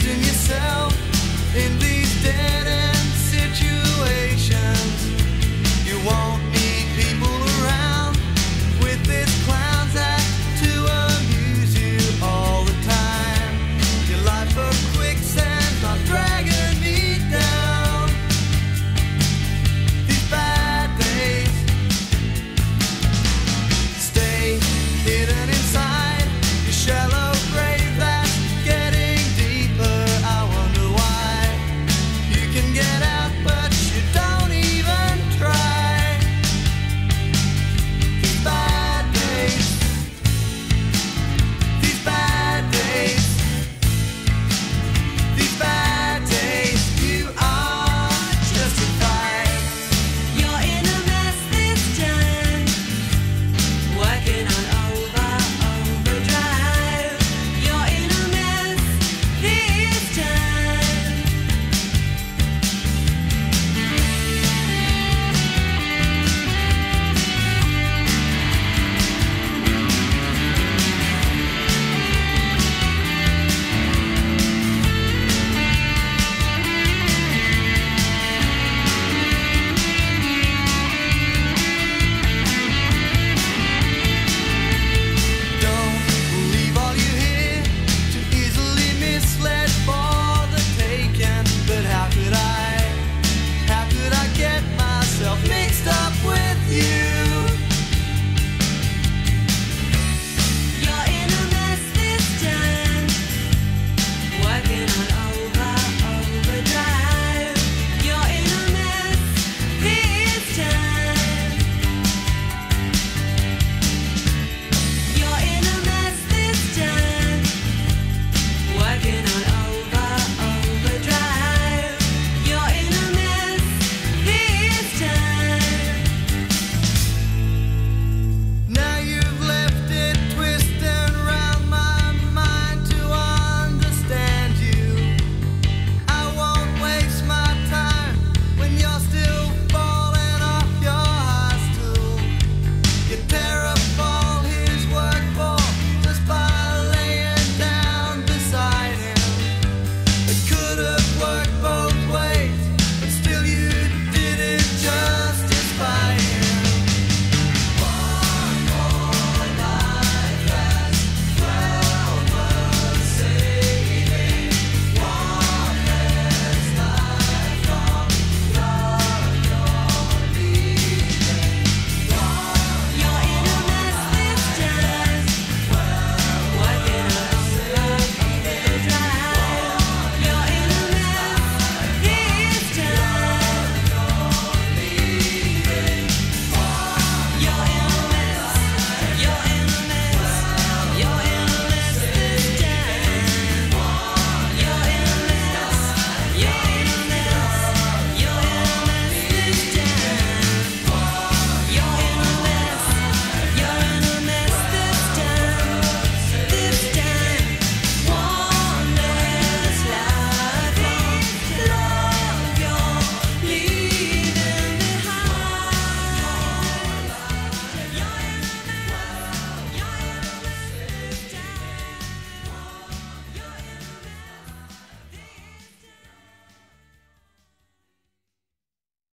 in yourself in these dead end situations.